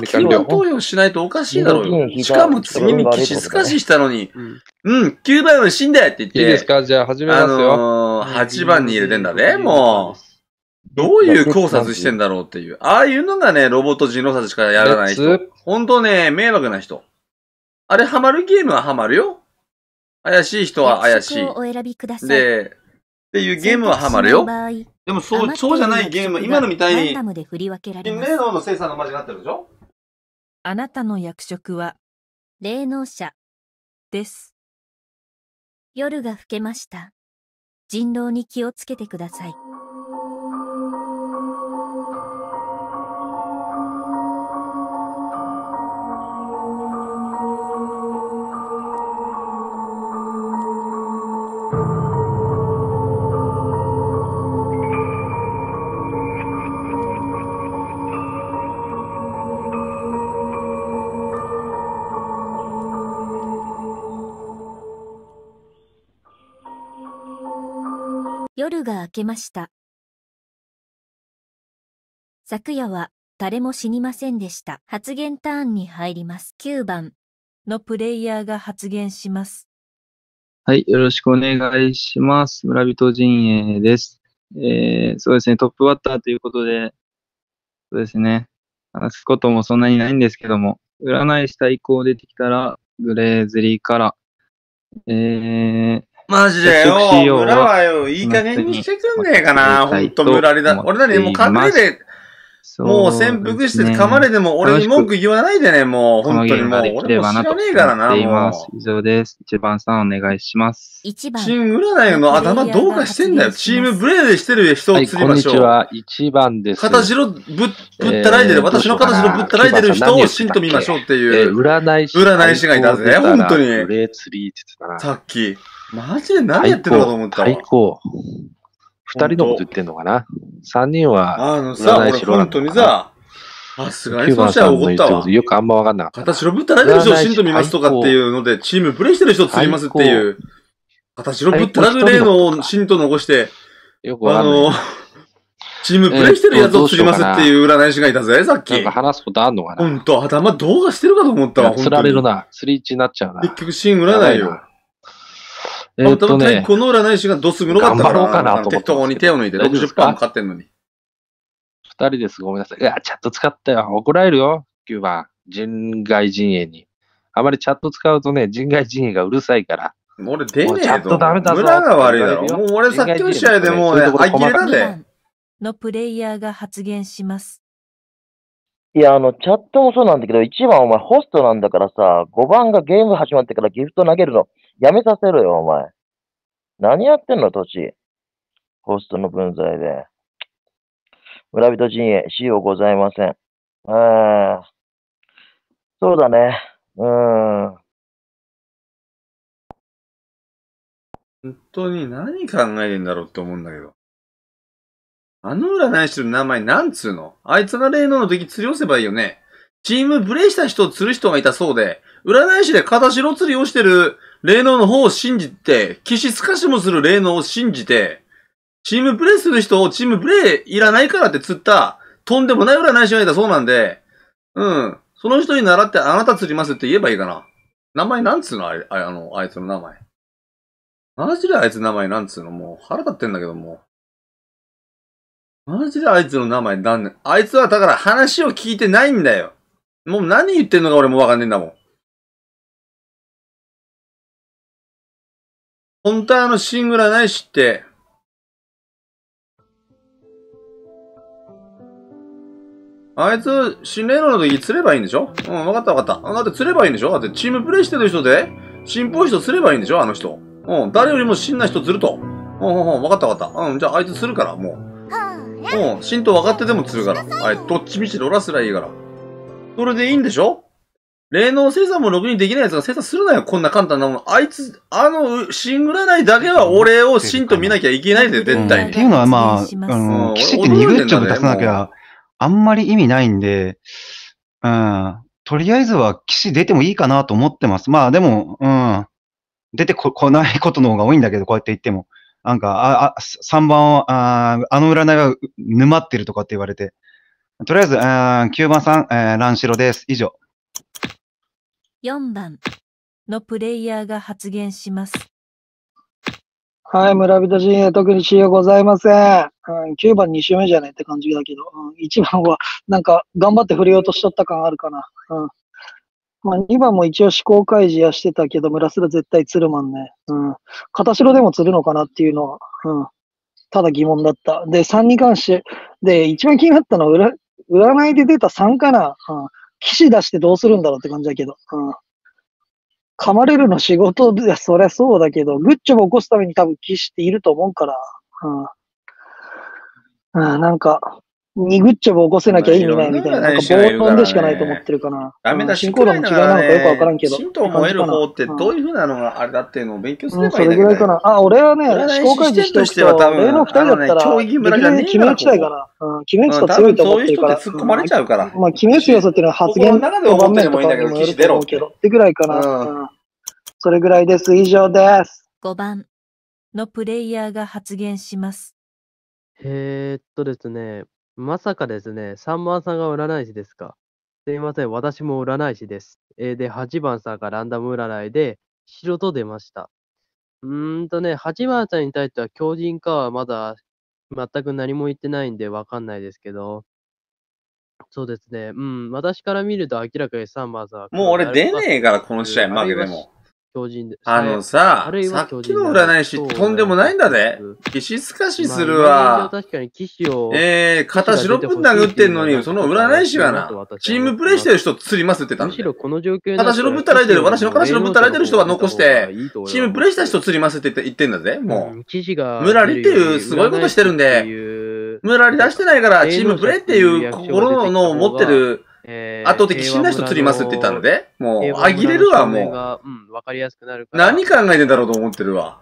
9番投票しないとおかしいだろうよ。しかも次に岸すかししたのに、うん、9番は死んだよって言って。いいですか？じゃあ始めますよ。あのー、8番に入れてんだね、もう。どういう考察してんだろうっていう。ああいうのがね、ロボット人狼殺しかやらない人。ほんとね、迷惑な人。あれハマるゲームはハマるよ。怪しい人は怪しい。で、っていうゲームはハマるよ。でもそう、そうじゃないゲーム、今のみたいに、金霊能の生産が間違ってるでしょ？あなたの役職は、霊能者、です。夜が更けました。人狼に気をつけてください。けました。昨夜は誰も死にませんでした。発言ターンに入ります。9番のプレイヤーが発言します。はい、よろしくお願いします。村人陣営です。えー、そうですね、トップバッターということで、そうですね、話すこともそんなにないんですけども、占い師対抗出てきたら、グレーズリーから、えー、マジでよ、村はよ、いい加減にしてくんねえかな、ほんと村りだ。俺なにもう隠れで、もう潜伏して噛まれても俺に文句言わないでね、もう、本当にもう、俺も知らねえからな、もう。以上です。一番さんお願いします。一番。チーム占いの頭どうかしてんだよ。チームブレーでしてる人を釣りましょう。はい、こんにちは。一番です。形のぶ、ぶったらいでる、私の形のぶったらいでる人をしんと見ましょうっていう。占い師。占い師がいたぜ、本当に。さっき。マジで何やってるのかと思ったわ。最高。二人のこと言ってんのかな三人は。あのさ、俺本当にさ、さすがにそうしたら怒ったわ。よくあんまわかんなかった。形のぶったられてる人を信と見ますとかっていうので、チームプレイしてる人を釣りますっていう。形のぶったられるのを信と残して、よく。あの、チームプレイしてるやつを釣りますっていう占い師がいたぜ、さっき。なんか話すことあんのかなほんと、頭動画してるかと思ったわ、釣られるな。釣り1になっちゃうな。結局、シン占いよ。えー、っとね。この占い師がドスグロだったから。頑張ろうかなと思って。適当に手を抜いて60%も勝ってんのに。二人です。ごめんなさい。いや、チャット使ったよ。怒られるよ。9番。人外陣営に。あまりチャット使うとね、人外陣営がうるさいから。俺出ねえチャットダメだぞ。村が悪いだろ。もう俺さっきの試合でもうね、呆切れたで。のプレイヤーが発言します。いや、あの、チャットもそうなんだけど、1番お前ホストなんだからさ、5番がゲーム始まってからギフト投げるの、やめさせろよ、お前。何やってんの、トシ。ホストの分際で。村人陣営、死をございません。ああ、そうだね。うーん。本当に何考えてんだろうって思うんだけど。あの占い師の名前なんつうの？あいつが霊能の時釣り寄せばいいよね。チームプレイした人を釣る人がいたそうで、占い師で形の釣りをしてる霊能の方を信じて、騎士透かしもする霊能を信じて、チームプレイする人をチームプレイいらないからって釣った、とんでもない占い師がいたそうなんで、うん。その人に習ってあなた釣りますって言えばいいかな。名前なんつうの？あれ、あの、あいつの名前。マジであいつの名前なんつうの？もう腹立ってんだけどもマジであいつの名前なんねあいつはだから話を聞いてないんだよ。もう何言ってんのか俺もわかんねえんだもん。本当はあのシングラないしって、あいつ、新霊能の時釣ればいいんでしょ？うん、わかったわかった。だって釣ればいいんでしょ？だってチームプレイしてる人で、新っぽい人釣ればいいんでしょ？あの人。うん、誰よりも真な人釣ると。うん、うん、うん、わかったわかった。うん、じゃああいつ釣るから、もう。もうん、新と分かってても釣るから。あいつ、どっちみちロラすらいいから。それでいいん。でしょ霊能生産もろくにできない奴が生産するなよ、こん。な簡単なもの。あいつ、あの、新占いだけは俺を真と見なきゃいけないで、絶対に。っていうのはまあ、あの、奇跡にグッチョブ出さなきゃ、あん。まり意味ないん。で、うん、とりあえずは騎士出てもいいかなと思ってます。まあでも、うん、出てここないことの方が多いん。だけど、こうやって言っても。なんか、あ、あ、3番は、ああの占いは沼ってるとかって言われて、とりあえず、うん9番さん、えー、ランシロです。以上。4番のプレイヤーが発言します。はい、村人陣営、特に仕様ございません。うん、9番2周目じゃないって感じだけど、うん、1番はなんか頑張って触れようとしとった感あるかな。うん。まあ、2番も一応思考開示はしてたけど、村すら絶対釣るもんね。うん。片白でも釣るのかなっていうのは、うん。ただ疑問だった。で、3に関して、で、一番気になったのは、占いで出た3かな。うん。騎士出してどうするんだろうって感じだけど。うん。噛まれるの仕事で、そりゃそうだけど、グッジョブ起こすために多分騎士っていると思うから、うん。うん、なんか、2グッジョブ起こせなきゃ意味ないみたいな、なんか冒頭でしかないと思ってるかな。ダメだ、うん進行論の違いなのかよくわからんけど。神道燃える方ってどういうふうなのがあれだっていうのを勉強すればいいんだけど、れぐらいかな。あ、俺はね、思考開示しておくシステムとしては多と、分例の二人だったら、競技村じゃねえ決め打ちたいから、うん、決め打ちうん、多と強いと分そういう思ってるから。人って突っ込まれちゃうから。まあ、決め打ち要素っていうのは発言心の中で思っててもいいんだけど5番目とかにもよると思うけど、ってぐらいかな。それぐらいです。以上です。5番のプレイヤーが発言します。えーっとですね、まさかですね、3番さんが占い師ですか。すいません、私も占い師です。えーで、8番さんがランダム占いで、白と出ました。うーんとね、8番さんに対しては強靭かはまだ全く何も言ってないんでわかんないですけど、そうですね、うん、私から見ると明らかに3番さんはもう俺出ねえから、この試合負けても。強靭で。あのさあるい、はさっきの占い師とんでもないんだぜ。岸すかしするまあわ。確かに騎士を、えー、片白分殴ってんのに、その占い師がな、チームプレイしてる人釣りますって言ったんだよ。むしろこの状況に片白ぶったられてる、私の片白ぶったられてる人は残して、チームプレイした人釣りますって言ってんだぜ、もう。うん記事がムラリっていうすごいことしてるんででムラリ出してないから、チームプレイっていう心の持ってる圧倒的信頼人釣りますって言ったので、もう、あぎれるわ、もう。う。うん、わかりやすくなるから。何考えてんだろうと思ってるわ。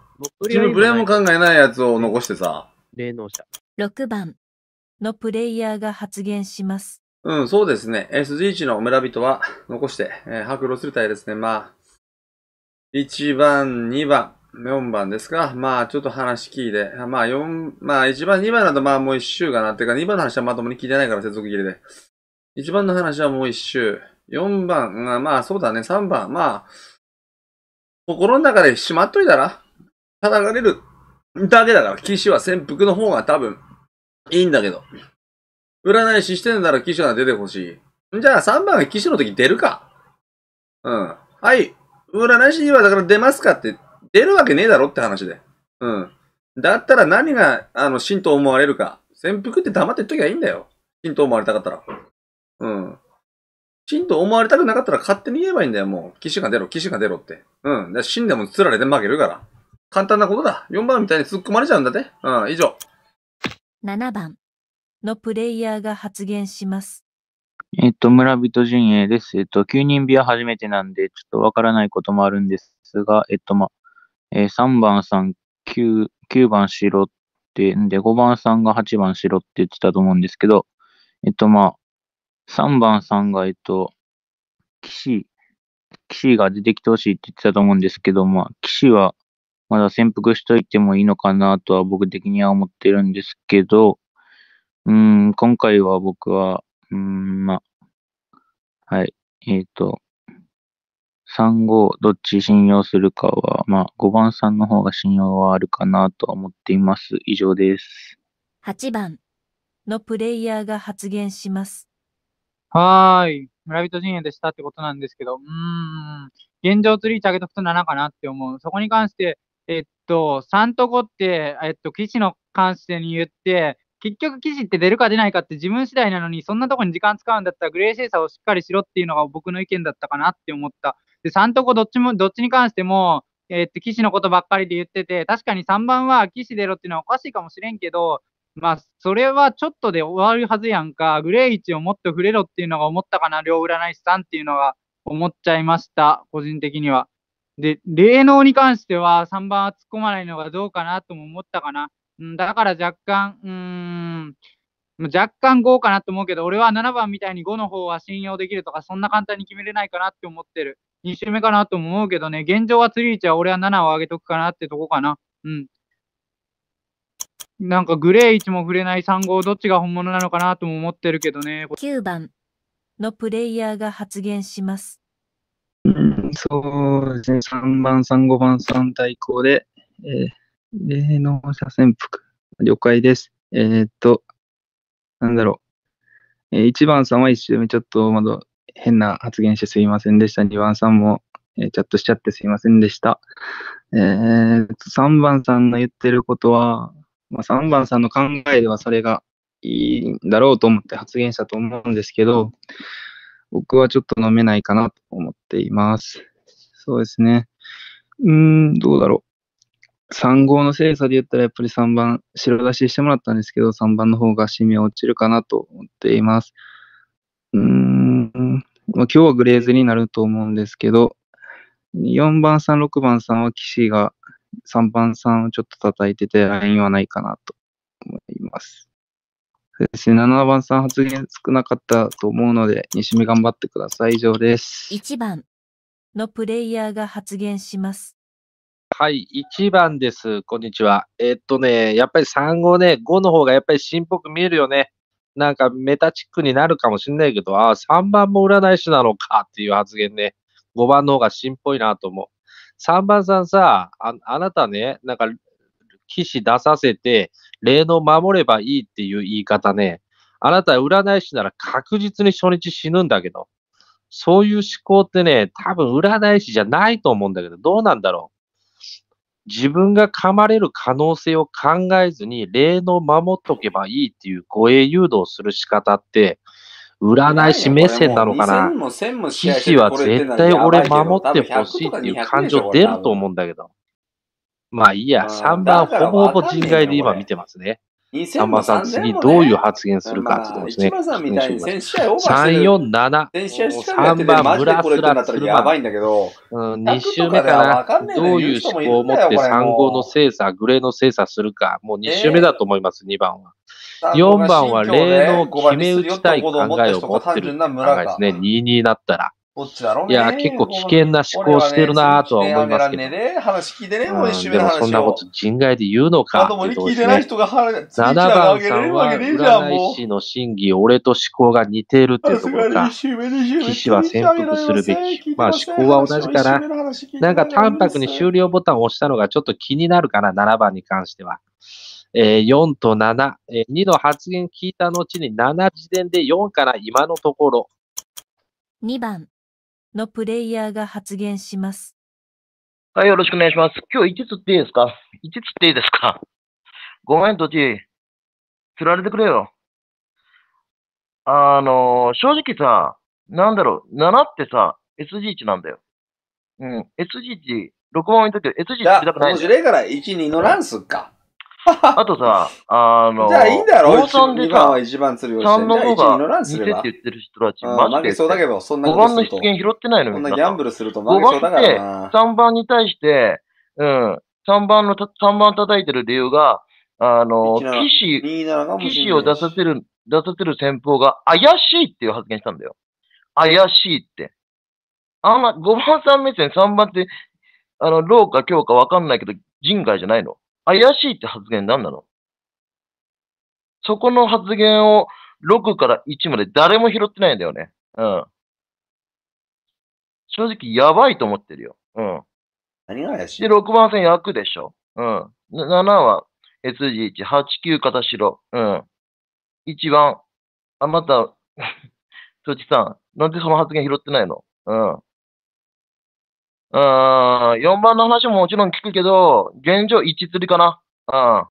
チームプレイも考えないやつを残してさ。霊能者。6番のプレイヤーが発言します。うん、そうですね。SG1 の村人は残して、えー、白露するたいですね。まあ、1番、2番、4番ですか。まあ、ちょっと話聞いて。まあ、4、まあ、1番、2番だとまあ、もう1周かな。っていうか、2番の話はまともに聞いてないから、接続切れで。1番の話はもう1周。4番、うんまあ、そうだね。3番、まあ、心の中でしまっといたら、叩かれるだけだから、騎士は潜伏の方が多分、いいんだけど。占い師してんなら騎士が出てほしい。じゃあ3番が騎士の時出るか。うん。はい。占い師にはだから出ますかって、出るわけねえだろって話で。うん。だったら何が、あの、真と思われるか。潜伏って黙ってっときゃいいんだよ。真と思われたかったら。うん。真と思われたくなかったら勝手に言えばいいんだよ、もう。騎士が出ろ、騎士が出ろって。うん。で死んでも釣られて負けるから。簡単なことだ。4番みたいに突っ込まれちゃうんだって。うん、以上。7番のプレイヤーが発言します。えっと、村人陣営です。えっと、9人日は初めてなんで、ちょっとわからないこともあるんですが、えっと、ま、えー3番さん、9、9番白って、んで、5番さんが8番白って言ってたと思うんですけど、えっと、まあ、3番さんが、えっと、騎士、騎士が出てきてほしいって言ってたと思うんですけど、まあ、騎士はまだ潜伏しといてもいいのかなとは僕的には思ってるんですけど、うん、今回は僕は、うん、まあ、はい。えっ、と、3、5、どっち信用するかは、まあ、5番さんの方が信用はあるかなとは思っています。以上です。8番のプレイヤーが発言します。はーい。村人陣営でしたってことなんですけど、うーん。現状ツリーチ上げとくと7かなって思う。そこに関して、えっと、3と5って、えっと、騎士の関してに言って、結局騎士って出るか出ないかって自分次第なのに、そんなとこに時間使うんだったらグレー精査をしっかりしろっていうのが僕の意見だったかなって思った。で、3と5どっちも、どっちに関しても、えっと、騎士のことばっかりで言ってて、確かに3番は騎士出ろっていうのはおかしいかもしれんけど、まあ、それはちょっとで終わるはずやんか。グレー1をもっと触れろっていうのが思ったかな、両占い師さんっていうのが思っちゃいました、個人的には。で、霊能に関しては3番は突っ込まないのがどうかなとも思ったかな。うん、だから若干、うーん、若干5かなと思うけど、俺は7番みたいに5の方は信用できるとか、そんな簡単に決めれないかなって思ってる。2周目かなとも思うけどね、現状はツリーチは俺は7を上げとくかなってとこかな。うん。なんかグレー1も触れない3号、どっちが本物なのかなとも思ってるけどね。9番のプレイヤーが発言します。うん、そうですね。3番さん、5番さん対抗で、えー、霊能者潜伏。了解です。えーっと、なんだろう。えー、1番さんは一周目ちょっとまだ変な発言してすいませんでした。2番さんも、えーチャットしちゃってすいませんでした。えーっと、3番さんの言ってることは、まあ、3番さんの考えではそれがいいんだろうと思って発言したと思うんですけど、僕はちょっと飲めないかなと思っています。そうですね。うーん、どうだろう。3号の精査で言ったらやっぱり3番白出ししてもらったんですけど、3番の方が締め落ちるかなと思っています。うーん、まあ、今日はグレーズになると思うんですけど、4番さん、6番さんは騎士が3番さんをちょっと叩いててラインはないかなと思います。そうですね、7番さん発言少なかったと思うので、西目頑張ってください。以上です。1番のプレイヤーが発言します。はい、1番です。こんにちは。えっとね、やっぱり3号ね、5の方がやっぱり新っぽく見えるよね。なんかメタチックになるかもしれないけど、ああ、3番も占い師なのかっていう発言ね。5番の方が新っぽいなと思う。3番さんさ、ああなたね、なんか、騎士出させて、霊能守ればいいっていう言い方ね。あなた占い師なら確実に初日死ぬんだけど。そういう思考ってね、多分占い師じゃないと思うんだけど、どうなんだろう。自分が噛まれる可能性を考えずに、霊能守っとけばいいっていう護衛誘導する仕方って、占い師目線なのかな？も1000も試騎士は絶対俺守ってほしいっていう感情出ると思うんだけど。まあいいや、うん3番ほぼほぼ人外で今見てますね。2000 3も番さん3000次どういう発言するかってころですね。まあ、一番さんみたいに1000試合オーバーして3、る。4、7。1000試合しかやって3て、マ番、ジでブラスラツルマうん、100 2周目とかな。どういう思考を持ってるんだよこれ3もう号の精査、グレーの精査するか。もう2周目だと思います、2番は。3 4番は例の5番決め打ちたい考えを持ってる考えですね。2、2になったら。こっちだろうね。いや、結構危険な思考してるなぁとは思いますけど。ねね話聞いてね、もううん一周目でも。そんなこと人外で言うのか？ね。聞いてない人が腹、次7じゃあ番さんは占もいう師の真偽、俺と思考が似ているっていうところか2。周目、2周目。騎士は潜伏するべき。まあ思考は同じかな。なんか淡白に終了ボタンを押したのがちょっと気になるかな、7番に関しては。えー4と7、えー2の発言聞いた後に7時点で4かな、今のところ。2番のプレイヤーが発言します。はい、よろしくお願いします。今日5つっていいですか ?5 つっていいですか？ごめん、土地。釣られてくれよ。あのー正直さ、なんだろう、7ってさ、SG1 なんだよ。うん、SG1、6番置いとけど、SG1 じゃあ、釣りたくない面。白いから1、2のランスか。あとさ、あのー、じゃあいいんだろ、高3で2番はさ、一番釣りをして3の方1、2のラがンスすれば似てって。言ってる人たち、うんマジで負けそうだけど、そんな5ことすると。番の出現拾ってないのこんななギャンブルすると負5けそうだか番ってらな。3番に対して、うん、3番のた、3番叩いてる理由が、あの、17騎士、27かも騎士を出させる、出させる戦法が怪しいっていう発言したんだよ。怪しいって。あんな、5番さん目線、3番って、あの、ローか強かわかんないけど、人外じゃないの怪しいって発言何なの？そこの発言を6から1まで誰も拾ってないんだよね。うん。正直やばいと思ってるよ。うん。何が怪しい？で、6番線役でしょ。うん。な7は SG1、8、9片白。うん。1番。あ、また、とちさん。なんでその発言拾ってないの？うん。あー4番の話ももちろん聞くけど、現状1釣りかな。うん。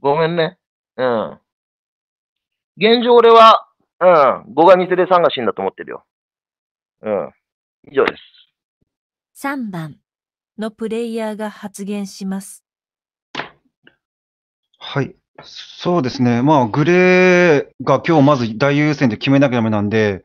ごめんね。うん。現状俺は、うん。5が2釣り3が死んだと思ってるよ。うん。以上です。3番のプレイヤーが発言します。はい。そうですね。まあ、グレーが今日まず大優先で決めなきゃダメなんで、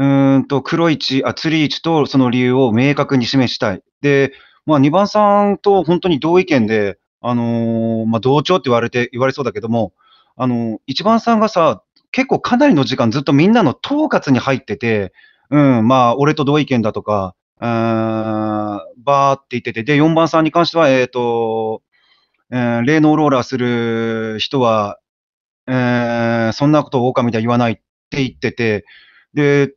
うんと、黒い位置、あ、釣り位置とその理由を明確に示したい。で、まあ、2番さんと本当に同意見で、あのーまあ、同調って言われて、言われそうだけども、あのー、1番さんがさ、結構かなりの時間ずっとみんなの統括に入ってて、うん、まあ、俺と同意見だとか、うん、バーって言ってて、で、4番さんに関しては、えっと、えー、霊能ローラーする人は、えー、そんなことを狼では言わないって言ってて、で、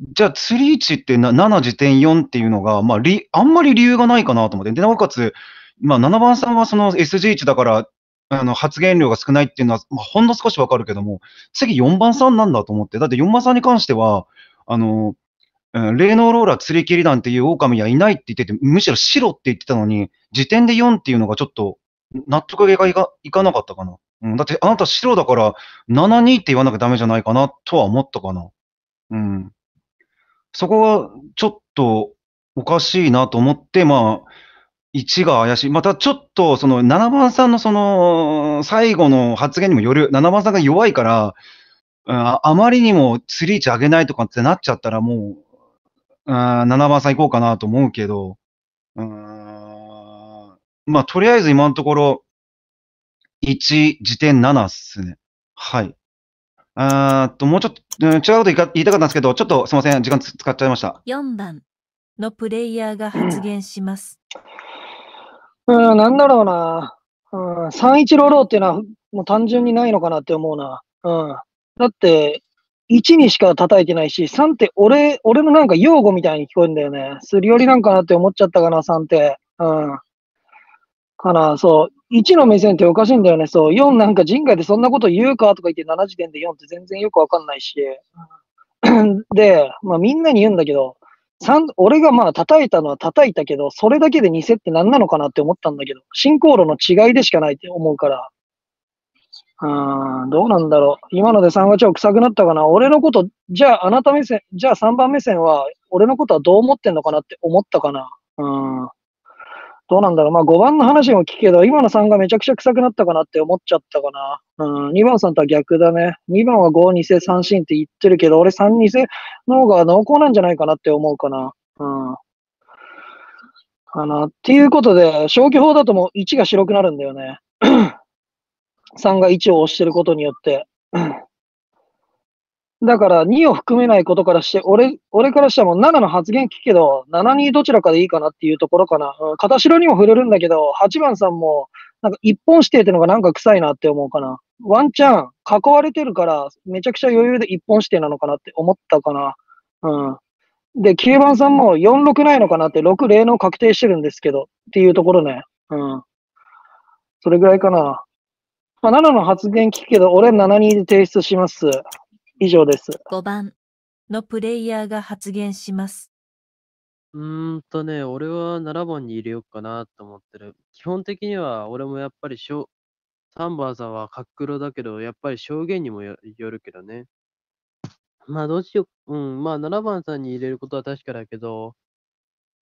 じゃあ、釣り位置って7時点4っていうのが、まあ、り、あんまり理由がないかなと思って。で、なおかつ、まあ、7番さんはその SG 値だから、あの、発言量が少ないっていうのは、まあ、ほんの少しわかるけども、次4番さんなんだと思って。だって4番さんに関しては、あの、うん、霊能ローラー釣り切り団っていう狼はいないって言ってて、むしろ白って言ってたのに、時点で4っていうのがちょっと納得がいかいかなかったかな。うん、だってあなた白だから7-2って言わなきゃダメじゃないかなとは思ったかな。うん。そこはちょっとおかしいなと思って、まあ、1が怪しい。またちょっと、その7番さんのその、最後の発言にもよる、7番さんが弱いから、あまりにも釣り位置上げないとかってなっちゃったらもう、7番さん行こうかなと思うけど、まあ、とりあえず今のところ、1、時点7っすね。はい。あーと、もうちょっと、違うこと言いたかったんですけど、ちょっとすみません、時間使っちゃいました。4番のプレイヤーが発言します。うん、なんだろうな。うん、3-1ロローっていうのはもう単純にないのかなって思うな。うん。だって、1にしか叩いてないし、3って俺、俺のなんか用語みたいに聞こえるんだよね。すり寄りなんかなって思っちゃったかな、3って。うん。かな、そう。1の目線っておかしいんだよね。そう。4なんか人外でそんなこと言うかとか言って7時点で4って全然よくわかんないし。で、まあみんなに言うんだけど、三、俺がまあ叩いたのは叩いたけど、それだけで偽って何なのかなって思ったんだけど、進行路の違いでしかないって思うから。うん、どうなんだろう。今ので3が超臭くなったかな。俺のこと、じゃああなた目線、じゃあ3番目線は、俺のことはどう思ってんのかなって思ったかな。うん。どうなんだろう。まあ5番の話も聞くけど、今の3がめちゃくちゃ臭くなったかなって思っちゃったかな。うん。2番さんとは逆だね。2番は5、2世、3進って言ってるけど、俺3、2世の方が濃厚なんじゃないかなって思うかな。うん。かな。っていうことで、消去法だともう1が白くなるんだよね。3が1を押してることによって。だから2を含めないことからして、俺、俺からしても7の発言聞くけど、7、2どちらかでいいかなっていうところかな。うん、片白にも触れるんだけど、8番さんも、なんか一本指定ってのがなんか臭いなって思うかな。ワンチャン、囲われてるから、めちゃくちゃ余裕で一本指定なのかなって思ったかな。うん。で、9番さんも4、6ないのかなって、6、0の確定してるんですけど、っていうところね。うん。それぐらいかな。まあ、7の発言聞くけど、俺7、2で提出します。以上です。5番のプレイヤーが発言します。うーんとね、俺は7番に入れようかなと思ってる。基本的には俺もやっぱりしょ3番さんは角黒だけど、やっぱり証言にもよるけどね。まあどうしよう。うん、まあ7番さんに入れることは確かだけど、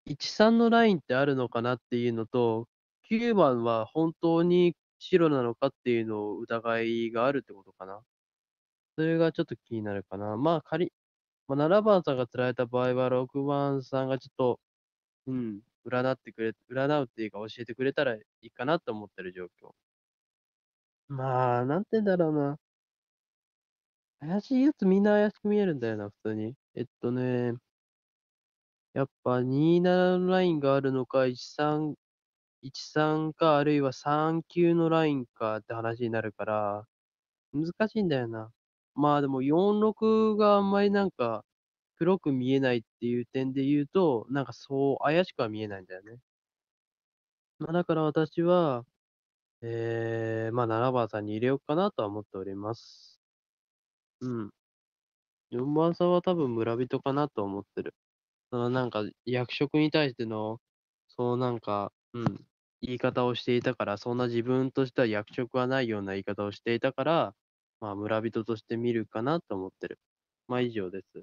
1、3のラインってあるのかなっていうのと、9番は本当に白なのかっていうのを疑いがあるってことかな。それがちょっと気になるかな。まあ、仮、まあ、7番さんが釣られた場合は、6番さんがちょっと、うん、占ってくれ、占うっていうか教えてくれたらいいかなと思ってる状況。まあ、なんて言うんだろうな。怪しいやつみんな怪しく見えるんだよな、普通に。えっとね、やっぱ27ラインがあるのか、13、13か、あるいは39のラインかって話になるから、難しいんだよな。まあでも46があんまりなんか黒く見えないっていう点で言うと、なんかそう怪しくは見えないんだよね。まあだから私は、えー、まあ7番さんに入れようかなとは思っております。うん。4番さんは多分村人かなと思ってる。そのなんか役職に対しての、そうなんか、うん、言い方をしていたから、そんな自分としては役職はないような言い方をしていたから、まあ、村人として見るかなと思ってる。まあ、以上です。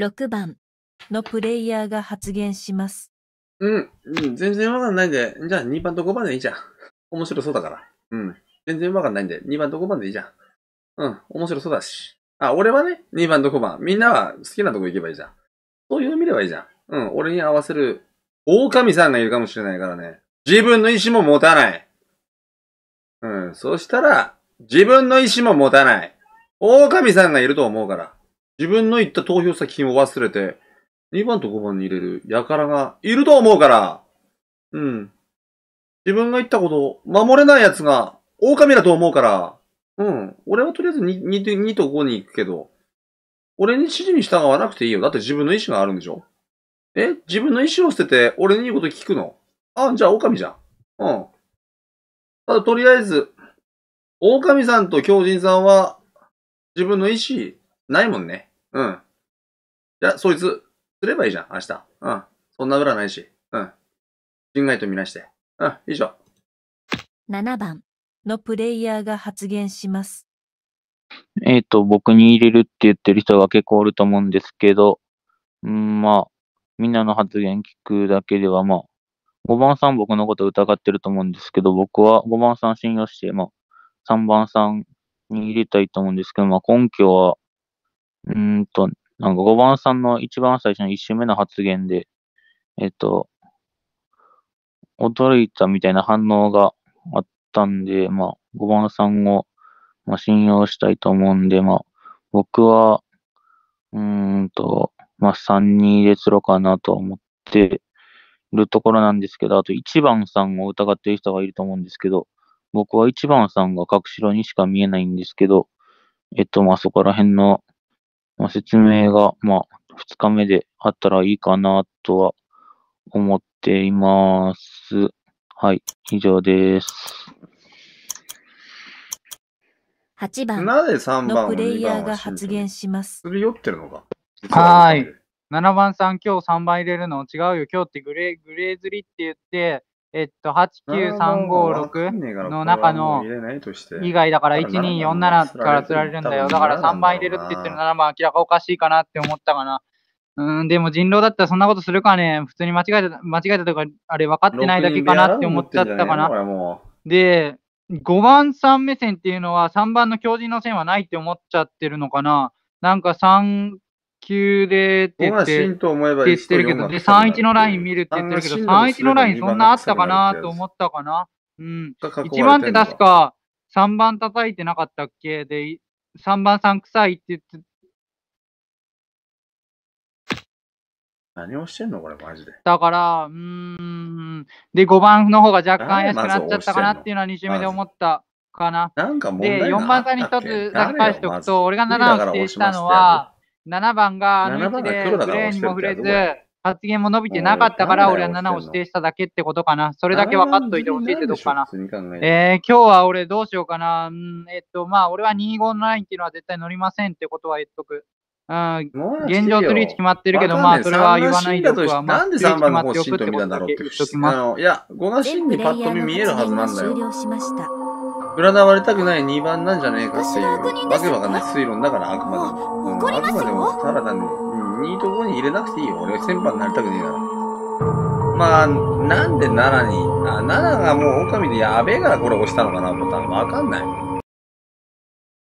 6番のプレイヤーが発言します。うん、うん、全然わかんないんで、じゃあ2番と5番でいいじゃん。面白そうだから。うん。全然わかんないんで、2番と5番でいいじゃん。うん、面白そうだし。あ、俺はね、2番と5番。みんなは好きなとこ行けばいいじゃん。そういう意味ではいいじゃん。うん、俺に合わせる狼さんがいるかもしれないからね。自分の意志も持たない。うん、そしたら、自分の意志も持たない。狼さんがいると思うから。自分の言った投票先を忘れて、2番と5番に入れる輩がいると思うから。うん。自分が言ったことを守れない奴が狼だと思うから、うん。俺はとりあえず 2, 2, 2と5に行くけど、俺に指示に従わなくていいよ。だって自分の意思があるんでしょ？え？自分の意思を捨てて俺に言うこと聞くの？あ、じゃあ狼じゃん。うん。ただとりあえず、狼さんと狂人さんは自分の意思ないもんね。うん。じゃあ、そいつ、すればいいじゃん、明日。うん。そんな裏ないし。うん。人外とみなして。うん、以上。7番のプレイヤーが発言します。えっ、と、僕に入れるって言ってる人が結構おると思うんですけど、うん、まあ、みんなの発言聞くだけでは、まあ、5番さん僕のこと疑ってると思うんですけど、僕は5番さん信用して、まあ、3番さんに入れたいと思うんですけど、まあ、根拠は、うんと、なんか5番さんの一番最初の1周目の発言で、えっ、と、驚いたみたいな反応があったんで、まあ、5番さんを、まあ、信用したいと思うんで、まあ、僕は、うんと、まあ、3に列路かなと思っているところなんですけど、あと1番さんを疑っている人がいると思うんですけど、僕は1番さんが隠しろにしか見えないんですけど、えっと、まあ、そこら辺の、まあ、説明が、まあ、2日目であったらいいかなとは思っています。はい、以上です。8番なぜ3番をのプレイ2番ヤーが発言します。すり寄ってるの？か。はーい。7番さん、今日3番入れるの？違うよ。今日ってグレー、グレーズリって言って、えっと、8、9、3、5、6の中の以外だから1、2、4、7から釣られるんだよ。だから3番入れるって言ってる7番明らかおかしいかなって思ったかな。うん、でも人狼だったらそんなことするかね普通に間違えた、間違えたとか、あれ分かってないだけかなって思っちゃったかな。で、5番さん目線っていうのは3番の強靭の線はないって思っちゃってるのかななんか3、9でって言って、って言ってるけど、で、31のライン見るって言ってるけど、31のラインそんなあったかな？と思ったかな？うん。1番って確か3番叩いてなかったっけ？で、3番さん臭いって言って。何をしてんのこれ、マジで。たから、うーん。で、5番の方が若干怪しくなっちゃったかなっていうのは2周目で思ったかな。なんか問題で、が4番さんに一つだけ返しておくと、俺が7を指定したのは、7番があの位置でグレーにも触れず、発言も伸びてなかったから、俺は7を指定しただけってことかな。それだけ分かっといてほしいってとこかな。えー、今日は俺どうしようかな。うん、えっと、まあ、俺は25のラインっていうのは絶対乗りませんってことは言っとく。うん、現状スリーチ決まってるけど、まあ、それは言わないでおくわ。まあ、なんで3番の方シンと見たんだろうって。いや、5が真にパッと見見えるはずなんだよ。占われたくない2番なんじゃねえかっていう、わけわかんない推論だから、あくまでも。うん、あくまでも、ただ単に、2と5に入れなくていいよ。俺、先般になりたくねえなら。まあ、なんで7に、あ、7がもう狼でやべえからこれ押したのかなと思ったらわかんない。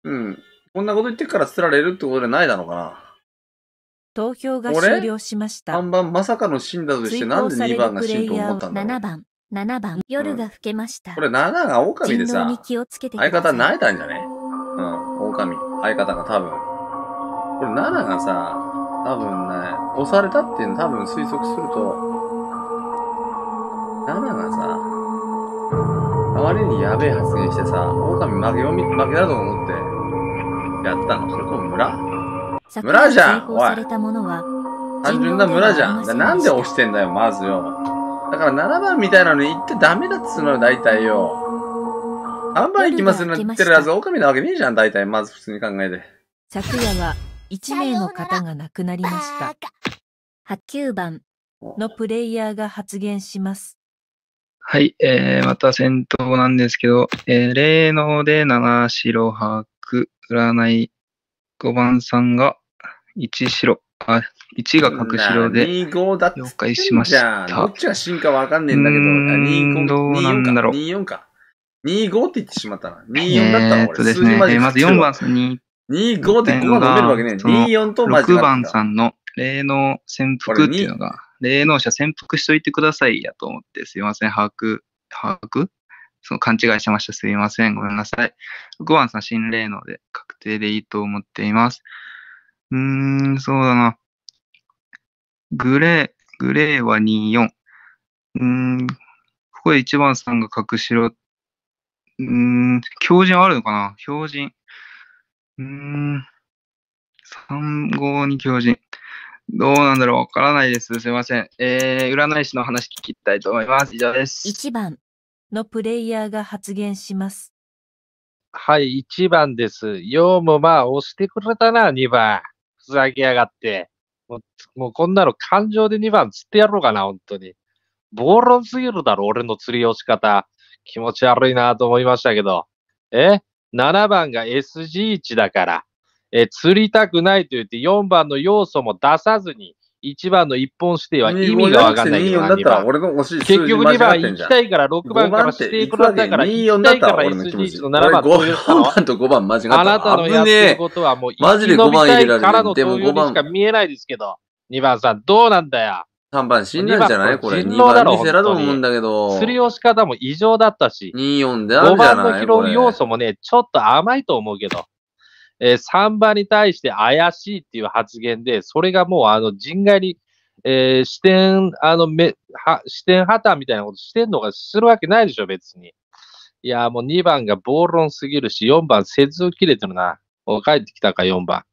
うん。こんなこと言ってから捨てられるってことじゃないだろうかな。投票が終了しました。3番まさかの死んだとしてなんで2番が死んと思ったんだろう7番、7番、夜が更けました。これ7が狼でさ、相方い泣いたんじゃね？うん、狼。相方が多分。これ7がさ、多分ね、押されたっていうの多分推測すると、7がさ、あまりにやべえ発言してさ、狼負け読み、負けだと思って、やったの？それとも村？村じゃんおい単純な村じゃん。なんで押してんだよ、まずよ。だから7番みたいなの言ってダメだっつうのよ、大体よ。3番行きますって言ってるやつ、狼なわけねえじゃん、大体。まず普通に考えて。昨夜は1名の方が亡くなりました。9番のプレイヤーが発言します。はい、えー、また戦闘なんですけど、えー、霊能で7白白、占い5番さんが1白、あ、1が角白で了解しました。どっちが進化わかんねえんだけど、25どうなんだろう。24か。25って言ってしまったな。24だったの、えー、とですね、ままず4番さんに、25って5が飲めるわけね。24と間違6番さんの霊能潜伏っていうのが、霊能者潜伏しといてくださいやと思って、すいません、把握、把握？その勘違いしました。すいません。ごめんなさい。6番さん、新霊能で確定でいいと思っています。うーん、そうだな。グレー、グレーは24。うーん、ここで1番さんが角白。うーん、強靭あるのかな？強靭。うーん、3、5に強靭。どうなんだろう？わからないです。すいません。えー、占い師の話聞きたいと思います。以上です。1番のプレイヤーが発言します。はい、1番です。ようもまあ押してくれたな、2番。ふざけやがって。もう、こんなの感情で2番釣ってやろうかな、本当に。暴論すぎるだろ、俺の釣り押し方。気持ち悪いなと思いましたけど。え ?7 番が SG1 だから。え、釣りたくないと言って4番の要素も出さずに、1番の一本指定は意味がわかんないけどな、24だっ2番。たら俺の推し数字結局2番行きたいから6番から指定くらったから、24行きたいからだったら俺の気持ち。SG1 の7番投俺票したの5番と5番間違った。あなたのやってることはもうマジで5生き延びたい番入れられるからのでも5投票にしか番、見えないですけど、2番さんどうなんだよ。3番死んだんじゃない？これ。2人狼だろ番見せらと思うんだけど。釣り押し方も異常だったし、24である5じゃない番の拾う要素もね、ちょっと甘いと思うけど、えー3番に対して怪しいっていう発言で、それがもうあの人外に、えー視点、あの、め、は、視点破綻みたいなことしてんのがするわけないでしょ、別に。いや、もう2番が暴論すぎるし、4番接続切れてるな。お帰ってきたか、4番。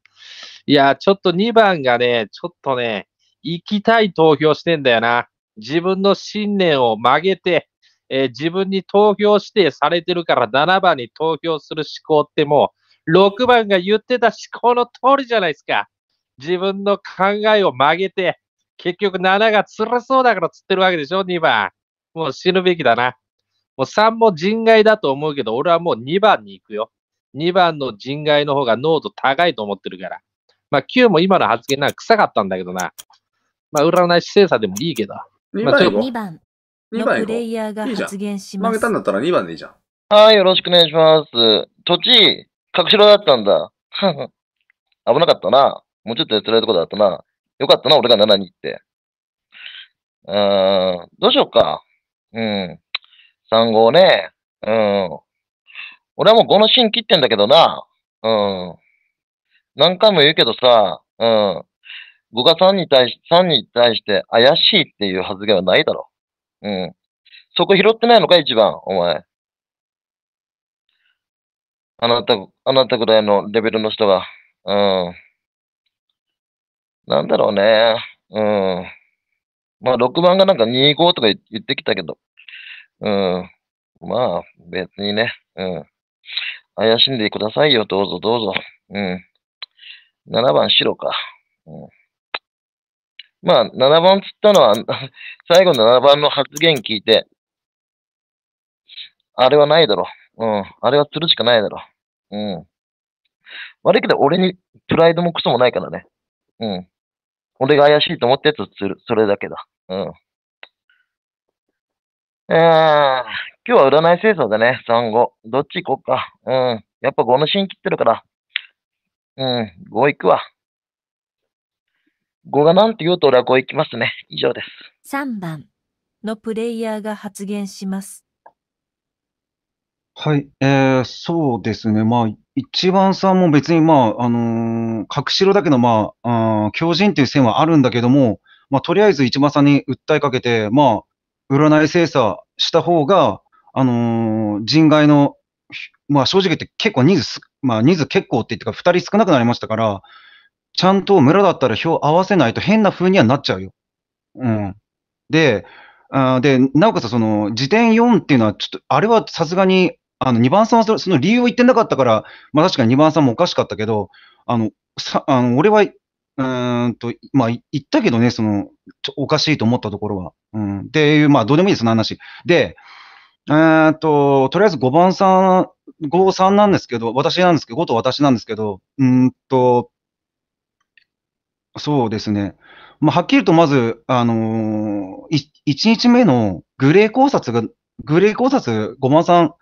いや、ちょっと2番がね、ちょっとね、行きたい投票してんだよな。自分の信念を曲げて、えー自分に投票指定されてるから7番に投票する思考ってもう、6番が言ってた思考の通りじゃないですか。自分の考えを曲げて、結局7が辛そうだから釣ってるわけでしょ、2番。もう死ぬべきだな。もう3も人外だと思うけど、俺はもう2番に行くよ。2番の人外の方が濃度高いと思ってるから。まあ9も今の発言なんか臭かったんだけどな。まあ占い師精査でもいいけど。2まあちょっと番行こ2番2の番行こプレイヤーがいいじゃん発言しう。ます負けたん。だったら2番でいいじゃん。はい、よろしくお願いします。土地、角白だったんだ。危なかったな。もうちょっとやってられるとこだったな。よかったな、俺が7にって。うーん、どうしようか。うん。3号ね。うん。俺はもう5の芯切ってんだけどな。うん。何回も言うけどさ、うん。5が3に対し、3に対して怪しいっていう発言はないだろ。うん。そこ拾ってないのか、一番、お前。あなた、あなたぐらいのレベルの人が。うん。なんだろうね。うん。まあ、6番がなんか2、5とか言ってきたけど。うん。まあ、別にね。うん。怪しんでくださいよ。どうぞどうぞ。うん。7番白か。うん。まあ、7番つったのは、最後の7番の発言聞いて、あれはないだろう。うん。あれは釣るしかないだろ。うん。悪いけど、俺にプライドもクソもないからね。うん。俺が怪しいと思ったやつを釣る。それだけだ。うん。えー、今日は占い清掃だね。3、5。どっち行こうか。うん。やっぱ5の芯切ってるから。うん。5行くわ。5がなんて言うと俺は5行きますね。以上です。3番のプレイヤーが発言します。はい、えー、そうですね。まあ、一番さんも別に、まあ、あのー、角白だけど、まあ、あー強靭っていう線はあるんだけども、まあ、とりあえず一番さんに訴えかけて、まあ、占い精査した方が、あのー人外の、まあ、正直言って結構人数す、まあ、人数結構って言ってか、二人少なくなりましたから、ちゃんと村だったら票合わせないと変な風にはなっちゃうよ。うん。で、あで、なおかつその、時点4っていうのは、ちょっと、あれはさすがに、あの、2番さんはその理由を言ってなかったから、まあ確かに2番さんもおかしかったけど、あの、さ、あの、俺は、うんと、まあ、言ったけどね、その、ちょおかしいと思ったところは。うん。っていう、まあ、どうでもいいです、その話。で、えーと、とりあえず5番さん、5、3なんですけど、私なんですけど、5と私なんですけど、うんと、そうですね。まあ、はっきりとまず、あのー、い1日目のグレー考察が、グレー考察5番さん、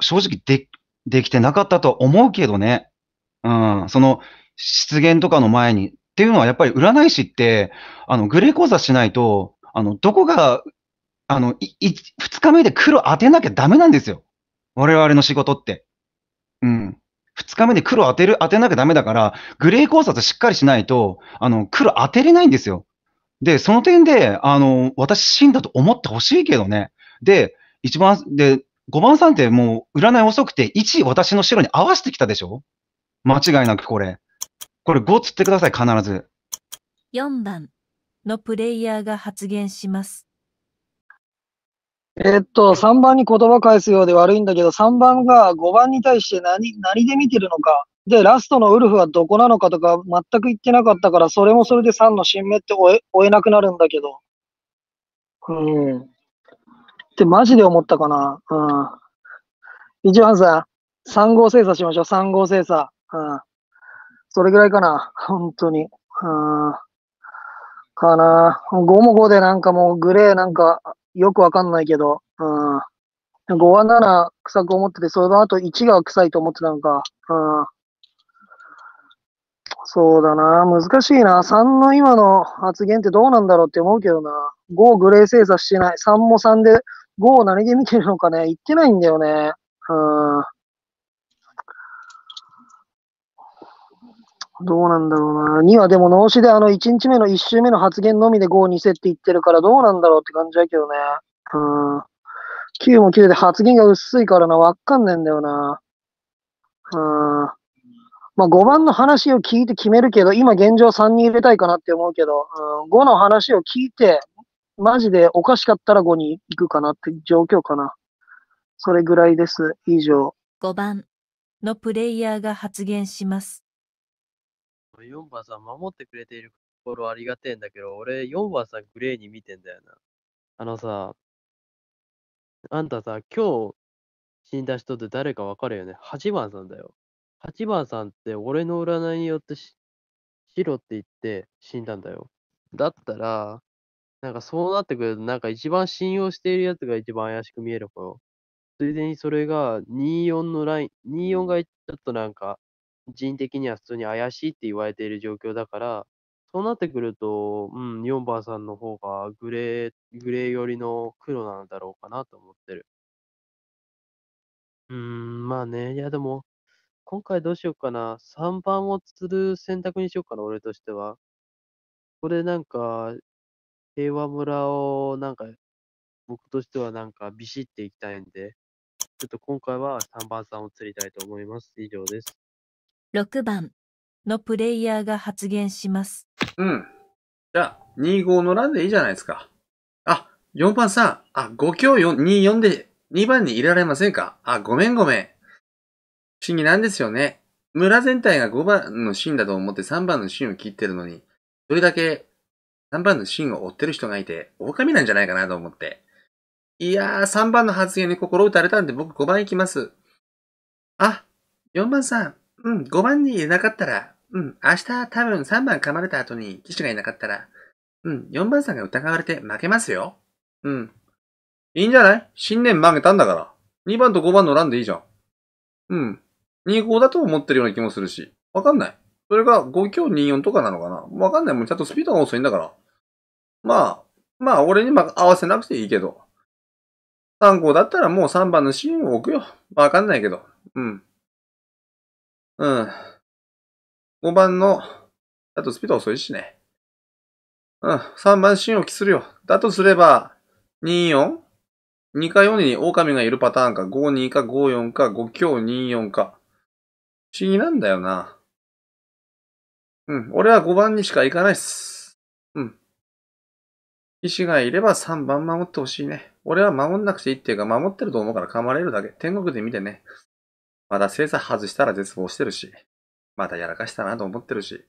正直で、できてなかったとは思うけどね。うん、その、失言とかの前に。っていうのはやっぱり占い師って、あの、グレー講座しないと、あの、どこが、あの、い、い、二日目で黒当てなきゃダメなんですよ。我々の仕事って。うん。二日目で黒当てる、当てなきゃダメだから、グレー考察しっかりしないと、あの、黒当てれないんですよ。で、その点で、あの、私死んだと思ってほしいけどね。で、一番、で、5番さんってもう占い遅くて、1私の白に合わせてきたでしょ？間違いなくこれ。これ5つってください、必ず。4番のプレイヤーが発言します。えっと、3番に言葉返すようで悪いんだけど、3番が5番に対して何、何で見てるのか。で、ラストのウルフはどこなのかとか全く言ってなかったから、それもそれで3の新名って追え、追えなくなるんだけど。うん。ってマジで思ったかな。うん。一番さ、3号精査しましょう、3号精査。うん。それぐらいかな。本当に。うん。かな。5も5でなんかもうグレーなんかよくわかんないけど、うん。5は7臭く思ってて、その後1が臭いと思ってたのか。うん。そうだな。難しいな。3の今の発言ってどうなんだろうって思うけどな。5グレー精査してない。3も3で5を何で見てるのかね。言ってないんだよね。うん。どうなんだろうな。2はでも脳死であの1日目の1周目の発言のみで5、2セって言ってるからどうなんだろうって感じだけどね。うん。9も9で発言が薄いからな、わかんねえんだよな。うん。まあ5番の話を聞いて決めるけど、今現状3に入れたいかなって思うけど、うん、5の話を聞いて、マジでおかしかったら5に行くかなって状況かな。それぐらいです。以上。5番のプレイヤーが発言します。4番さん守ってくれているところありがてえんだけど、俺4番さんグレーに見てんだよな。あのさ、あんたさ、今日死んだ人って誰かわかるよね？8番さんだよ。8番さんって俺の占いによってし白って言って死んだんだよ。だったら、なんかそうなってくると、なんか一番信用しているやつが一番怪しく見える方よ。ついでにそれが24のライン、24がちょっとなんか人的には普通に怪しいって言われている状況だから、そうなってくると、うん、4番さんの方がグレー、グレー寄りの黒なんだろうかなと思ってる。うーん、まあね、いやでも、今回どうしようかな。3番を釣る選択にしようかな、俺としては。これなんか、平和村をなんか、僕としてはなんかビシっていきたいんで、ちょっと今回は3番さんを釣りたいと思います。以上です。6番のプレイヤーが発言します。うん。じゃあ、25の欄でいいじゃないですか。あ、4番さん。あ、5強4、24で2番に入れられませんかあ、ごめんごめん。不思議なんですよね。村全体が5番のシーンだと思って3番のシーンを切ってるのに、それだけ3番のシンを追ってる人がいて、狼なんじゃないかなと思って。いやー、3番の発言に心打たれたんで僕5番行きます。あ、4番さん。うん、5番に入れなかったら、うん、明日多分3番噛まれた後に騎士がいなかったら、うん、4番さんが疑われて負けますよ。うん。いいんじゃない？新年負けたんだから。2番と5番の欄でいいじゃん。うん。2-5だと思ってるような気もするし。わかんない。それが5強2-4とかなのかなわかんない。もうちゃんとスピードが遅いんだから。まあ、まあ、俺に合わせなくていいけど。3号だったらもう3番のシーンを置くよ。わかんないけど。うん。うん。5番の、だとスピード遅いしね。うん。3番シーンを期するよ。だとすれば、2-4? 2か4に狼がいるパターンか、5-2か5-4か、5強2-4か。不思議なんだよな。うん。俺は5番にしか行かないっす。うん。騎士がいれば3番守ってほしいね。俺は守んなくていいっていうか、守ってると思うから噛まれるだけ。天国で見てね。まだ精査外したら絶望してるし。またやらかしたなと思ってるし。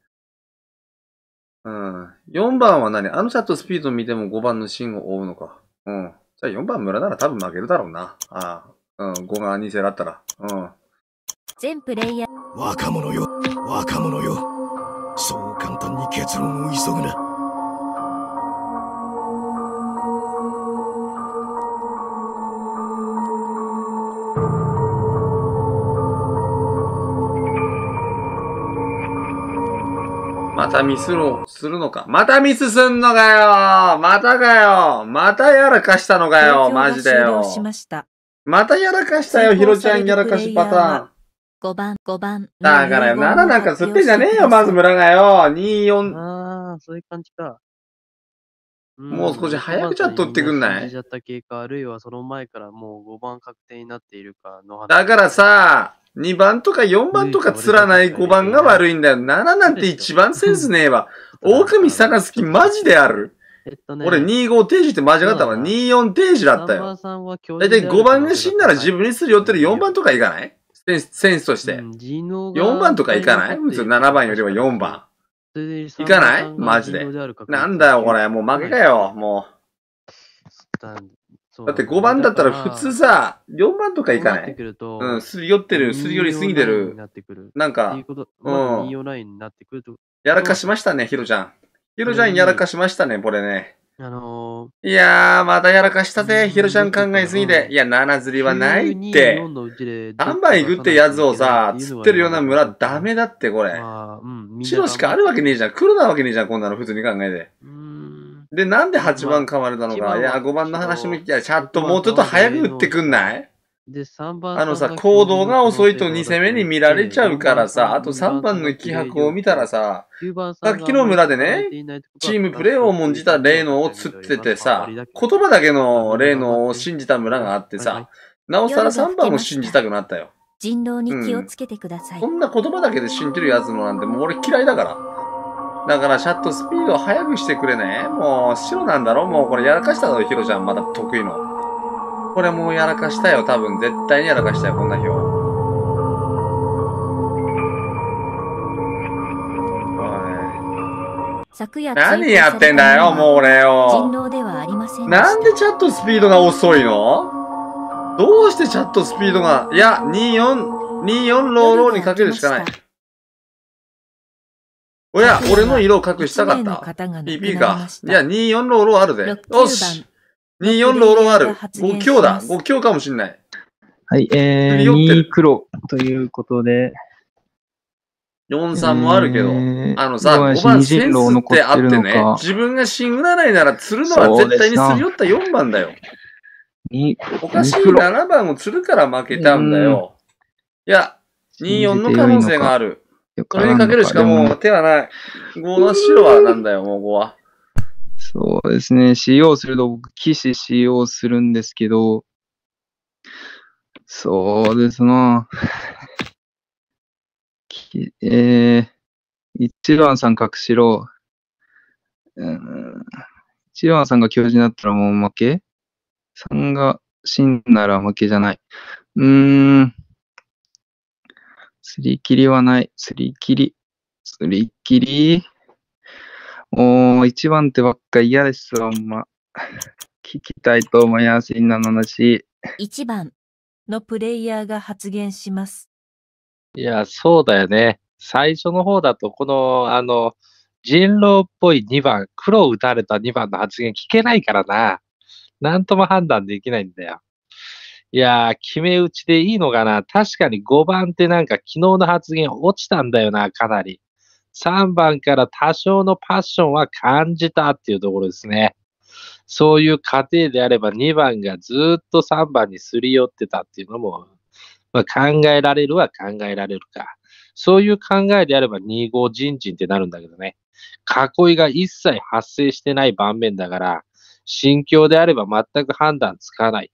うん。4番は何？あのチャットスピード見ても5番のシンを追うのか。うん。じゃあ4番村なら多分負けるだろうな。ああ。うん。5が偽だったら。うん。全プレイヤー若者よ、若者よ。そう簡単に結論を急ぐな。またミスをするのか？またミスすんのかよ？またかよ？またやらかしたのかよ？マジでよしました。またやらかしたよ、ヒロちゃんやらかしパターン。5番、5番。だからよ、7なんかすってんじゃねえよ、まず村がよ。2、4。ああ、そういう感じか。もう少し早くチャット打ってくんない？信じちゃった経過、あるいはその前からもう5番確定になっているかの話。だからさ、2番とか4番とか釣らない5番が悪いんだよ。7なんて一番センスねえわ。狼探す気マジである。えっとね、俺25定時って間違ったわ。24定時だった3番よ。だいたい5番が死んだら自分にすり寄ってる4番とかいかない？センスセンスとして。4番とかいかない？普通7番よりは4番。いいかない？マジで。なんだよ、これ。もう負けかよ、もだう。だって5番だったら普通さ、4番とかいかなっていくるとうん、すり寄ってる、すり寄りすぎてる。なんか、っていうこと、うまあ、ん。2ラインになってくると、やらかしましたね、ヒロちゃん。ヒロちゃんやらかしましたね、これね。あのいやー、またやらかしたぜ、ヒロちゃん考えすぎて。いや、7釣りはないって。4のうちで、3番行くってやつをさ、釣ってるような村ダメだって、これ。うん、白しかあるわけねえじゃん。黒なわけねえじゃん、こんなの普通に考えて。で、なんで8番変われたのか？いや、5番の話も聞きたい。ちゃんともうちょっと早く打ってくんない？で、3番あのさ、行動が遅いと2攻めに見られちゃうからさ、あと3番の気迫を見たらさ、さっきの村でね、チームプレーを重んじた霊能を釣っててさ、言葉だけの霊能を信じた村があってさ、なおさら3番も信じたくなったよ。人狼に気をつけてください。こんな言葉だけで信じるやつのなんてもう俺嫌いだから。だからシャットスピードを速くしてくれね。もう白なんだろ？もうこれやらかしたぞ、ヒロちゃん。まだ得意の。これもうやらかしたよ、多分。絶対にやらかしたよ、こんな表。昨夜何やってんだよ、もう俺人よ。狼ではありません。なんでチャットスピードが遅いの？どうしてチャットスピードが、いや、24、24ローローにかけるしかない。おや、俺の色を隠したかった。PP か。いや、24ローローあるぜ。よし !24 ローローある。5強だ。5強かもしんない。はい、えー、釣り寄ってる2黒ということで、43もあるけど、えーあのさ、小林5番センスってあってねか、自分が芯占いなら釣るのは絶対にすり寄った4番だよ。おかしい二黒7番を釣るから負けたんだよ。いや、24の可能性がある。それにかけるしかもう手はない。5の白はなんだよ、もう5は。そうですね、使用すると僕、騎士使用するんですけど、そうですな。きえー、一番さん隠しろ。うん、一番さんが教授になったらもう負け？三が死んだら負けじゃない。うーん。釣り切りはない。釣り切り。釣り切り。もう一番手ばっか嫌ですわ、ほんま。聞きたいと思います、みんなの話。1番のプレイヤーが発言します。いや、そうだよね。最初の方だと、この、あの、人狼っぽい2番、黒を打たれた2番の発言聞けないからな。なんとも判断できないんだよ。いやー、決め打ちでいいのかな。確かに5番ってなんか昨日の発言落ちたんだよな、かなり。3番から多少のパッションは感じたっていうところですね。そういう過程であれば2番がずっと3番にすり寄ってたっていうのも、まあ、考えられるは考えられるか。そういう考えであれば2号人陣ってなるんだけどね。囲いが一切発生してない盤面だから、心境であれば全く判断つかない。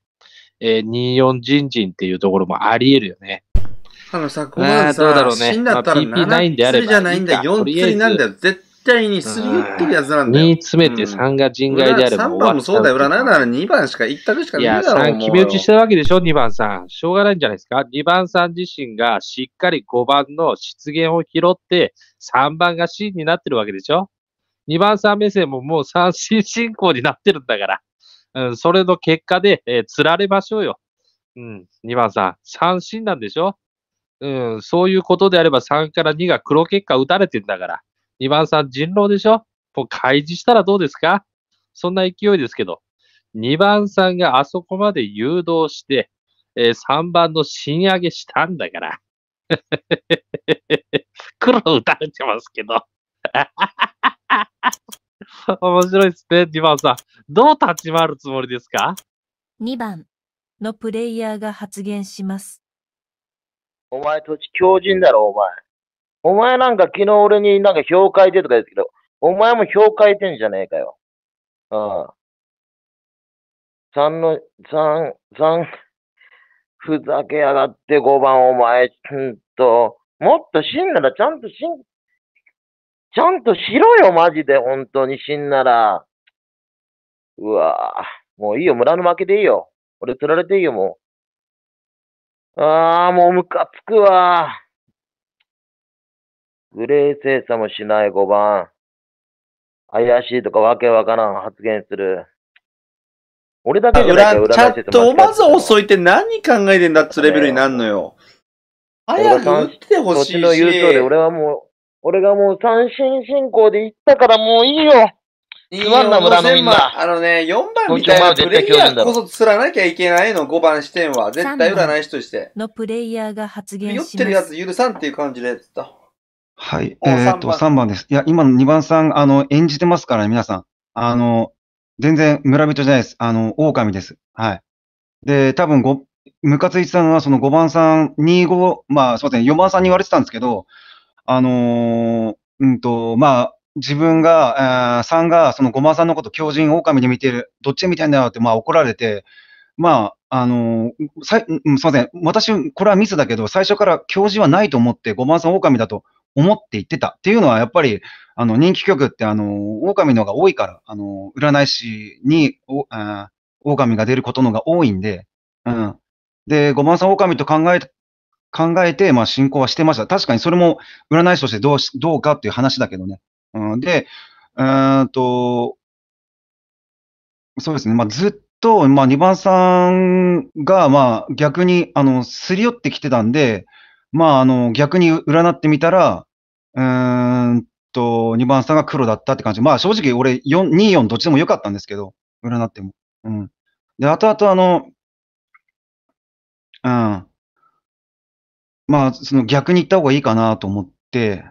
えー、24人陣っていうところもあり得るよね。あのさ、5あ番ーどうださ、ろうね死んだったらまあ PP9 であ7れば釣りじゃないんだよ。4いいかとりあえず釣りなんだよ。絶対にすり寄ってるやつなんだよ。2詰めて3が人外であれば3終わ番もそうだよ。占いなら2番しか、1択しかいや、ねえだろ。3決め打ちしたわけでしょ、2番さん。しょうがないんじゃないですか？2番さん自身がしっかり5番の出現を拾って、3番が C になってるわけでしょ？2番さん目線ももう三振進行になってるんだから。うん、それの結果で、えー釣られましょうよ。うん、2番さん。三振なんでしょ？うん、そういうことであれば3から2が黒結果打たれてんだから。2番さん人狼でしょ？もう開示したらどうですか？そんな勢いですけど。2番さんがあそこまで誘導して、えー3番の新上げしたんだから。黒打たれてますけど。面白いですね、2番さん。どう立ち回るつもりですか？2番のプレイヤーが発言します。お前、土地強人だろ、お前。お前なんか昨日俺になんか評価いてとか言うけど、お前も評価いてんじゃねえかよ。ああ。3の、三三ふざけやがって5番お前、うんと、もっと死んだらちゃんと死ん、ちゃんとしろよ、マジで、本当に死んなら。うわぁ、もういいよ、村の負けでいいよ。俺釣られていいよ、もう。ああ、もうムカつくわグレー精査もしない5番。怪しいとかわけわからん発言する。俺だけじゃないか、裏、チャットをまず遅いって何考えてんだっつレベルになんのよ。早く打ってほしいし。の言う通り、俺はもう、俺がもう三振進行で行ったからもういいよ。いいよ、つまんな村のみんなあのね、4番みたいなプレイヤーこそ釣らなきゃいけないの、5番視点は。絶対占い師として。のプレイヤーが発言酔っして。るやつ許さんっていう感じでやってた。はい。おえっと、3番3番です。いや、今の2番さん、あの、演じてますからね、皆さん。あの、全然村人じゃないです。あの、狼です。はい。で、多分ご、ムカついてたのは、その5番さん、2、5、まあ、すいません、4番さんに言われてたんですけど、あのーうんと、まあ、自分が、えー、3が、その5番さんのこと、狂人、狼で見てる、どっち見てんだよって、まあ、怒られて、まあ、あのーさい、うんすいません。私、これはミスだけど、最初から狂人はないと思って、5番さん狼だと思って言ってた。っていうのは、やっぱり、あの、人気曲って、あの、狼の方が多いから、あの、占い師に、お、あ狼が出ることのが多いんで、うん。で、5番さん狼と考え、考えて、まあ、進行はしてました。確かにそれも占い師としてどうし、どうかっていう話だけどね。うん。で、うんと、そうですね。まあ、ずっと、まあ、2番さんが、まあ、逆に、あの、すり寄ってきてたんで、まあ、あの、逆に占ってみたら、うんと、2番さんが黒だったって感じ。まあ、正直俺、4、2、4どっちでもよかったんですけど、占っても。うん。で、後々あの、うん。まあ、その逆に言った方がいいかなと思って、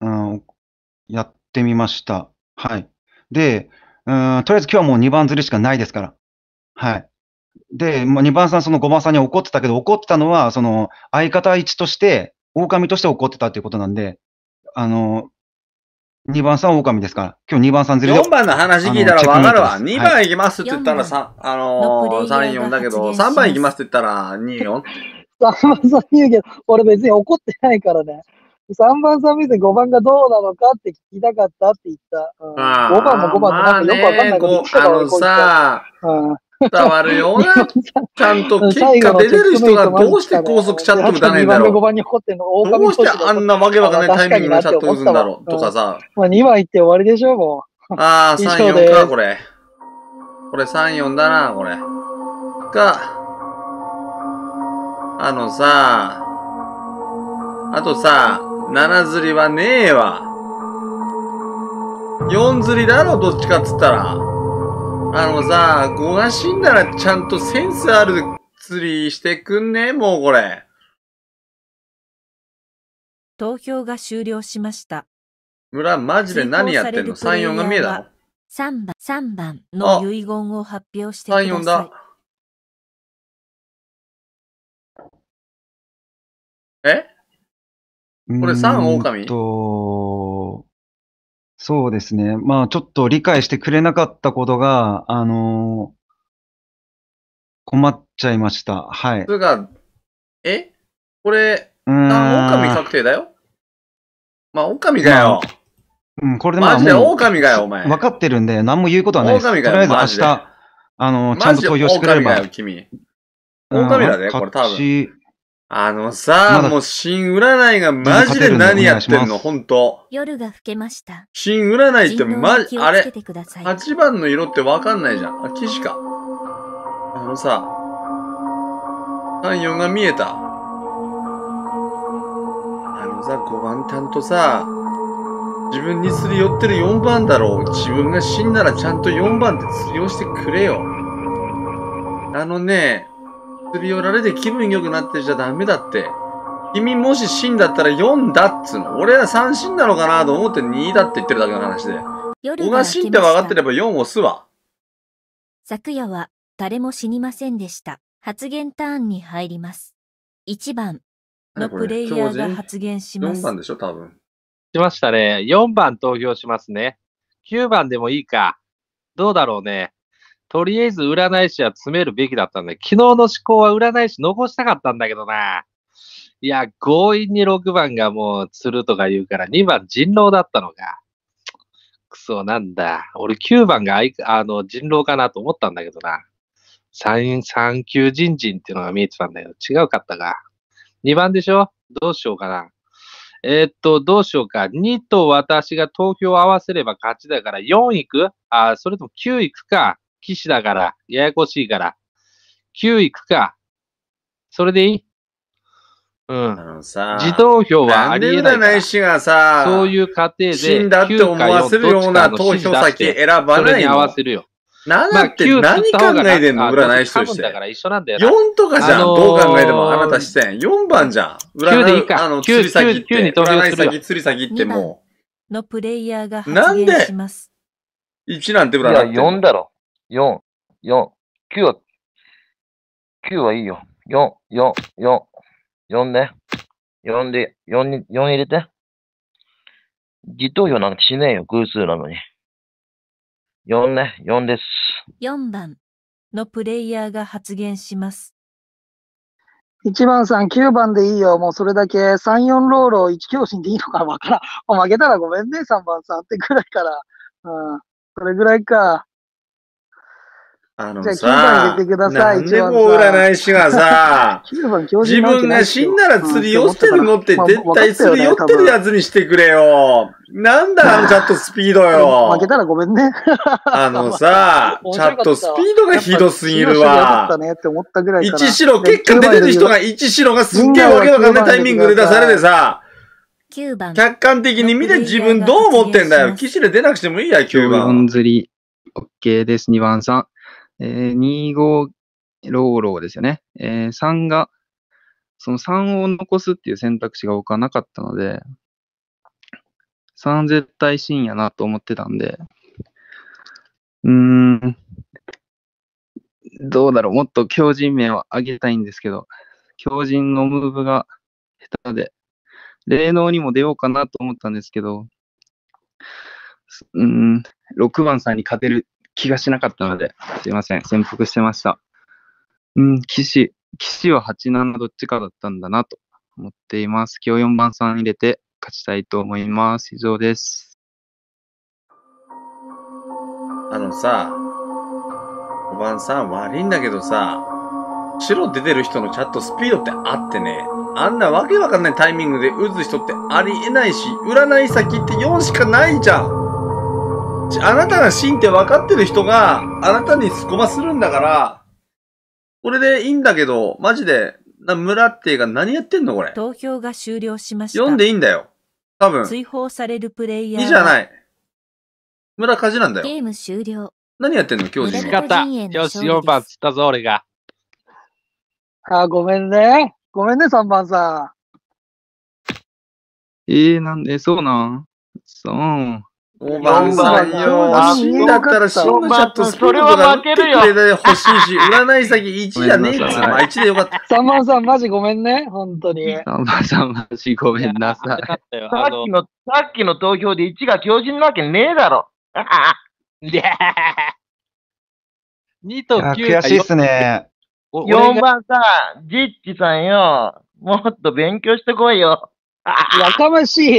うん、やってみました。はい。で、うん、とりあえず今日はもう2番釣りしかないですから。はい。で、まあ、2番さん、その5番さんに怒ってたけど、怒ってたのは、その、相方1として、狼として怒ってたっていうことなんで、あの、2番さんは狼ですから、今日2番さん釣りで。4番の話聞いたらわかるわ。2あのチェックメイトですはい番行きますって言ったらさ、あのー、3、4だけど、3番行きますって言ったら2、4。3番さん言うけど、俺別に怒ってないからね。3番さん見て5番がどうなのかって聞きたかったって言った。うん、あー5番も5番もなんかよくわかんないこと言ってたから、まあのさ、うん伝わるような、ちゃんと結果出てる人がどうして高速チャット打たないんだ2番が5ろ番に怒ってんのう。どうしてあんなわけわかんないタイミングのチャット打つんだろうとかさ。まあ2番行って終わりでしょ、もう。ああ、以上3、4か、これ。これ3、4だな、これ。か、あのさ、あとさ、7釣りはねえわ。4釣りだろ、どっちかっつったら。あのさ、5が死んだらちゃんとセンスある釣りしてくんねもうこれ。投票が終了しました。村、マジで何やってんの ?3、4が見えたの？3番、3番の遺言を発表してください。3、4だ。え？これ3うーん狼？と、そうですね。まあ、ちょっと理解してくれなかったことが、あのー困っちゃいました。はい。つうか、え？これ、うーんあ、狼確定だよ？まあ、狼かよ。うん、これでまあマジでもう狼かよ、お前。分かってるんで、何も言うことはないです。狼かよとりあえず明マジで日、あの、ちゃんと投票してくれれ狼かよ、君。狼だね、これ多分。分。あのさ、まだもう新占いがマジで何やってんの、ほんと。夜が更けました。新占いってマジ、あれ人狼に気をつけてください。8番の色ってわかんないじゃん。あ、騎士か。あのさ、3、4が見えた。あのさ、5番ちゃんとさ、自分にすり寄ってる4番だろう。自分が死んだらちゃんと4番って釣りをしてくれよ。あのね、釣り寄られて気分良くなってちゃダメだって。君もし死んだったら4だっつうの。俺は3死んだのかなと思って2だって言ってるだけの話で。夜小が死んって分かってれば4を押すわ。昨夜は誰も死にませんでした。発言ターンに入ります。1番のプレイヤーが発言します。4番でしょ、多分。しましたね。4番投票しますね。9番でもいいか。どうだろうね。とりあえず占い師は詰めるべきだったんだ昨日の思考は占い師残したかったんだけどな。いや、強引に6番がもう釣るとか言うから、2番人狼だったのか。くそ、なんだ。俺9番があいあの人狼かなと思ったんだけどな。3、3級人人っていうのが見えてたんだけど、違うかったか。2番でしょ？どうしようかな。えーっと、どうしようか。2と私が投票を合わせれば勝ちだから、4いく？あ、それとも9いくか。騎士だから、ややこしいから。9いくか。それでいい？うん。あのさ、自投票はありえない占い師がさ、そういう過程で、死んだって思わせるような投票先選ばそれに合ないのわせるよ。なんだってまあ何9釣った方が考えてんのあ占い師としてだから一緒なんだよな。4とかじゃん、あのーどう考えてもあなた視点。4番じゃん。9でいいかあの、9釣り先って。9に投票するよ占い先、釣り先ってものプレイヤーが発なんで？言します。う、1なんていや、占ってんの？4だろ。4、4、9は、9はいいよ。4、4、4、4ね。4で、4に、4入れて。自投票なんかしねえよ、偶数なのに。4ね、4です。4番のプレイヤーが発言します。1番さん、9番でいいよ。もうそれだけ、3、4ローロー1強心でいいのかなわからん。もう負けたらごめんね、3番さんってくらいから。うん。それぐらいか。あのじゃあ9さ番入れてくだ、さいなんでこう占い師がさ、9番強自分が死んだら釣り寄ってるのってまあ絶対釣り寄ってるやつにしてくれよ。なんだあのチャットスピードよ負。けたらごめんね。あのさ、チャットスピードがひどすぎるわ。一白、結果出てる人が一白がすっげえわけわかんないタイミングで出されてさ、9番客観的に見て自分どう思ってんだよ。騎士で出なくてもいいや、9番。4釣り、OK です。2番さん。えー、2、5、ローローですよね。えー、3が、その3を残すっていう選択肢が僕はなかったので、3絶対真やなと思ってたんで、うーん、どうだろう、もっと強靭面を上げたいんですけど、強靭のムーブが下手で、霊能にも出ようかなと思ったんですけど、うん、6番さんに勝てる気がしなかったので、すいません、潜伏してました。うん、騎士、騎士は8、7どっちかだったんだなと思っています。今日4番さん入れて勝ちたいと思います。以上です。あのさ、おばんさん悪いんだけどさ、白出てる人のチャットスピードってあってね、あんなわけわかんないタイミングで打つ人ってありえないし、占い先って4しかないじゃん。ちあなたが真って分かってる人があなたにスコマするんだから、これでいいんだけど、マジで、な村っていうか何やってんのこれ？投票が終了しました。読んでいいんだよ。多分。追放されるプレイヤー。いいじゃないい。村火事なんだよ。ゲーム終了。何やってんの？今日村人勝った。陣営のよし、勝利です4番釣ったぞ、俺が。あ、ごめんね。ごめんね、3番さえー、なんで、そうなん？そう。おばんさんよ。あ死んだったら死んだチャットスピードとか打ってくれて欲しいし、占い先1じゃねえっつうの。まあ1でよかった。ん。3番さん、マジごめんね。本当に。3番さん、マジごめんなさい。さっき、の、さっきの投票で1が強靭なわけねえだろ。いや2といや、9悔しいっすね。お俺が4番さ、ジッチさんよ。もっと勉強してこいよ。やかましい